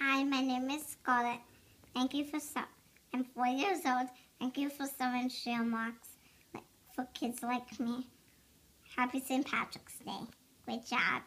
Hi, my name is Scarlett. Thank you for so. I'm four years old. Thank you for sewing Shamrocks for kids like me. Happy St. Patrick's Day. Great job.